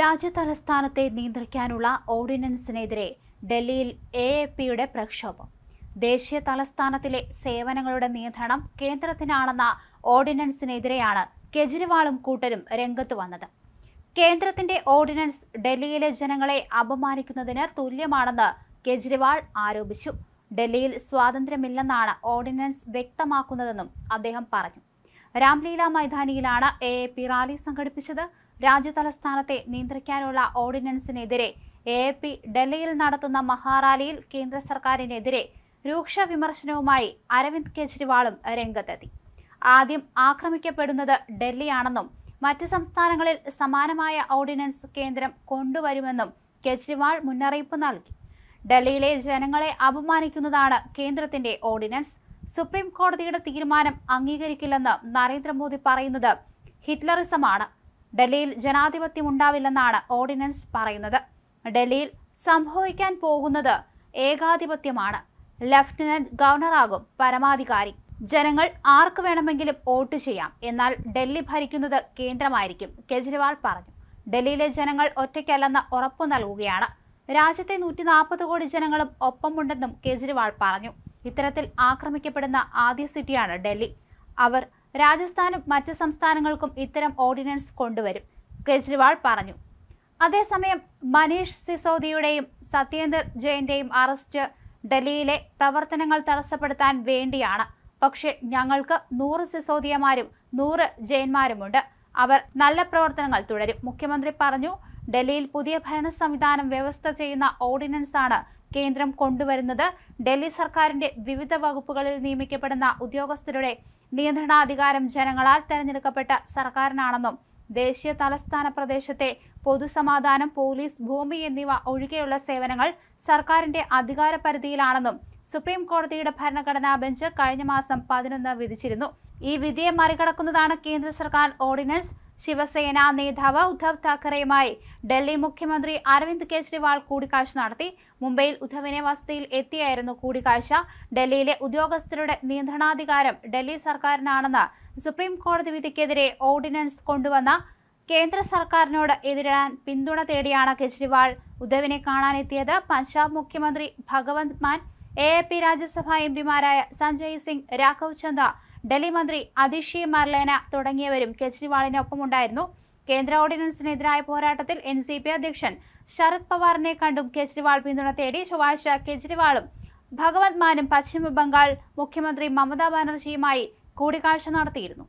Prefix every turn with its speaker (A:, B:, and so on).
A: രാജ്യതലസ്ഥാനത്തെ നിയന്ത്രിക്കാനുള്ള ഓർഡിനൻസിനെതിരെ ഡൽഹിയിൽ A A പിയുടെ പ്രക്ഷോഭം. ദേശീയ തലസ്ഥാനത്തിലെ സേവനങ്ങളുടെ നിയന്ത്രണം കേന്ദ്രത്തിനാണെന്ന ഓർഡിനൻസിനെതിരെയാണ് കെജ്രിവാളും കൂട്ടരും രംഗത്ത് വന്നത്. കേന്ദ്രത്തിന്റെ ഓർഡിനൻസ് ഡൽഹിയിലെ ജനങ്ങളെ അപമാനിക്കുന്നതിന് തുല്യമാണെന്ന് കെജ്രിവാൾ ആരോപിച്ചു. ഡൽഹിയിൽ സ്വാതന്ത്ര്യമില്ലെന്നാണ് ഓർഡിനൻസ് വ്യക്തമാക്കുന്നതെന്നും അദ്ദേഹം പറഞ്ഞു. രാംലീല മൈതാനിയിലാണ് എ എ പി റാലി സംഘടിപ്പിച്ചത്. രാജ്യതലസ്ഥാനത്തെ നിയന്ത്രിക്കാനുള്ള ഓർഡിനൻസിനെതിരെ എ പി ഡൽഹിയിൽ നടത്തുന്ന മഹാറാലിയിൽ കേന്ദ്ര സർക്കാരിനെതിരെ രൂക്ഷ വിമർശനവുമായി അരവിന്ദ് കെജ്രിവാളും രംഗത്തെത്തി. ആദ്യം ആക്രമിക്കപ്പെടുന്നത് ഡൽഹിയാണെന്നും മറ്റ് സംസ്ഥാനങ്ങളിൽ സമാനമായ ഓർഡിനൻസ് കേന്ദ്രം കൊണ്ടുവരുമെന്നും കെജ്രിവാൾ മുന്നറിയിപ്പ് നൽകി. ഡൽഹിയിലെ ജനങ്ങളെ അപമാനിക്കുന്നതാണ് കേന്ദ്രത്തിന്റെ ഓർഡിനൻസ്. സുപ്രീം കോടതിയുടെ തീരുമാനം അംഗീകരിക്കില്ലെന്ന് നരേന്ദ്രമോദി പറയുന്നത് ഹിറ്റ്ലറിസമാണ്. ഡൽഹിയിൽ ജനാധിപത്യം ഉണ്ടാവില്ലെന്നാണ് ഓർഡിനൻസ് പറയുന്നത്. ഡൽഹിയിൽ സംഭവിക്കാൻ പോകുന്നത് ഏകാധിപത്യമാണ്. ലഫ്റ്റനന്റ് ഗവർണറാകും പരമാധികാരി. ജനങ്ങൾ ആർക്ക് വേണമെങ്കിലും വോട്ട് ചെയ്യാം. എന്നാൽ ഡൽഹി ഭരിക്കുന്നത് കേന്ദ്രമായിരിക്കും കെജ്രിവാൾ പറഞ്ഞു. ഡൽഹിയിലെ ജനങ്ങൾ ഒറ്റയ്ക്കല്ലെന്ന് ഉറപ്പു നൽകുകയാണ്. രാജ്യത്തെ നൂറ്റി നാൽപ്പത് കോടി ജനങ്ങളും ഒപ്പമുണ്ടെന്നും കേജ്രിവാൾ പറഞ്ഞു. ഇത്തരത്തിൽ ആക്രമിക്കപ്പെടുന്ന ആദ്യ സിറ്റിയാണ് ഡൽഹി. അവർ രാജസ്ഥാനും മറ്റ് സംസ്ഥാനങ്ങൾക്കും ഇത്തരം ഓർഡിനൻസ് കൊണ്ടുവരും കെജ്രിവാൾ പറഞ്ഞു. അതേസമയം മനീഷ് സിസോദിയുടെയും സത്യേന്ദർ ജയന്റെയും അറസ്റ്റ് ഡൽഹിയിലെ പ്രവർത്തനങ്ങൾ തടസ്സപ്പെടുത്താൻ വേണ്ടിയാണ്. പക്ഷേ ഞങ്ങൾക്ക് നൂറ് സിസോദിയമാരും നൂറ് ജയന്മാരുമുണ്ട്. അവർ നല്ല പ്രവർത്തനങ്ങൾ തുടരും. മുഖ്യമന്ത്രി പറഞ്ഞു ഡൽഹിയിൽ പുതിയ ഭരണ സംവിധാനം വ്യവസ്ഥ ചെയ്യുന്ന ആണ് കേന്ദ്രം കൊണ്ടുവരുന്നത്. ഡൽഹി സർക്കാരിന്റെ വിവിധ വകുപ്പുകളിൽ നിയമിക്കപ്പെടുന്ന ഉദ്യോഗസ്ഥരുടെ നിയന്ത്രണാധികാരം ജനങ്ങളാൽ തെരഞ്ഞെടുക്കപ്പെട്ട സർക്കാരിനാണെന്നും ദേശീയ തലസ്ഥാന പ്രദേശത്തെ പൊതുസമാധാനം പോലീസ് ഭൂമി എന്നിവ ഒഴികെയുള്ള സേവനങ്ങൾ സർക്കാരിന്റെ അധികാര പരിധിയിലാണെന്നും സുപ്രീം കോടതിയുടെ ഭരണഘടനാ ബെഞ്ച് കഴിഞ്ഞ മാസം പതിനൊന്ന് വിധിച്ചിരുന്നു. ഈ വിധിയെ മറികടക്കുന്നതാണ് കേന്ദ്ര സർക്കാർ ഓർഡിനൻസ്. ശിവസേന നേതാവ് ഉദ്ധവ് താക്കറെയുമായി ഡൽഹി മുഖ്യമന്ത്രി അരവിന്ദ് കെജ്രിവാൾ കൂടിക്കാഴ്ച നടത്തി. മുംബൈയിൽ ഉദ്ധവിനെ വസതിയിൽ എത്തിയായിരുന്നു കൂടിക്കാഴ്ച. ഡൽഹിയിലെ ഉദ്യോഗസ്ഥരുടെ നിയന്ത്രണാധികാരം ഡൽഹി സർക്കാരിനാണെന്ന് സുപ്രീം കോടതി വിധിക്കെതിരെ ഓർഡിനൻസ് കൊണ്ടുവന്ന കേന്ദ്ര സർക്കാരിനോട് എതിരിടാൻ പിന്തുണ തേടിയാണ് കെജ്രിവാൾ. ഉദ്ധവിനെ കാണാനെത്തിയത് പഞ്ചാബ് മുഖ്യമന്ത്രി Bhagwant Mann A A P Rajya Sabha M പിമാരായ Sanjay Singh Raghav Chadha Delhi മന്ത്രി അതിഷി മർലേന തുടങ്ങിയവരും കെജ്രിവാളിനൊപ്പമുണ്ടായിരുന്നു. കേന്ദ്ര ഓർഡിനൻസിനെതിരായ പോരാട്ടത്തിൽ എൻ സി പി അധ്യക്ഷൻ ശരത് പവാറിനെ കണ്ടും കെജ്രിവാൾ പിന്തുണ തേടി ചൊവ്വാഴ്ച കെജ്രിവാളും ഭഗവത് മാനും പശ്ചിമ ബംഗാൾ മുഖ്യമന്ത്രി മമതാ ബാനർജിയുമായി കൂടിക്കാഴ്ച നടത്തിയിരുന്നു.